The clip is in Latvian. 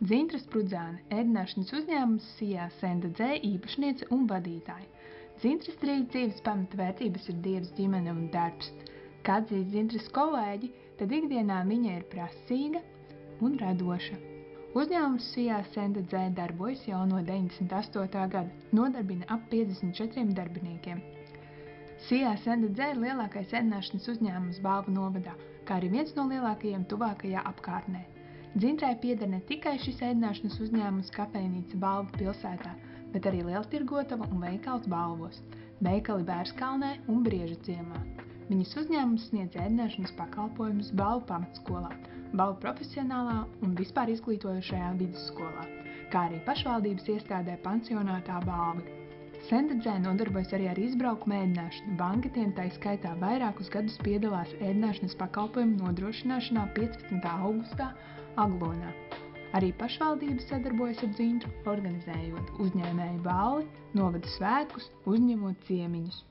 Dzintra Sprudzāne, ēdināšanas uzņēmums Sijā Senda Dzē īpašniece un vadītāja. Dzintras trīs dzīves pamatvērtības ir dievs, ģimene un darbs. Kā atzīst Dzintras kolēģi, tad ikdienā viņa ir prasīga un radoša. Uzņēmums Sijā Senda Dzē darbojas jau no 98. gada, nodarbina ap 54 darbiniekiem. Sijā Senda Dzē ir lielākais ēdināšanas uzņēmums Balvu novadā, kā arī viens no lielākajiem tuvākajā apkārtnē. Dzintrai pieder ne tikai šis ēdināšanas uzņēmums kafejnīca Balvu pilsētā, bet arī lieltirgotava un veikals Balvos, veikali Bērskalnē un Brieža ciemā. Viņas uzņēmums sniedz ēdināšanas pakalpojumus Balvu pamatskolā, Balvu profesionālā un vispār izglītojošajā vidusskolā, kā arī pašvaldības iestādē pansionātā Balvi. Sendedzē nodarbojas arī ar izbraukumu ēdināšanu. Banketiem tā skaitā vairākus gadus piedalās ēdināšanas pakalpojumu nodrošināšanā 15. augustā Aglonā. Arī pašvaldības sadarbojas ar dzintru, organizējot uzņēmēju balli, novada svētkus, uzņemot ciemiņus.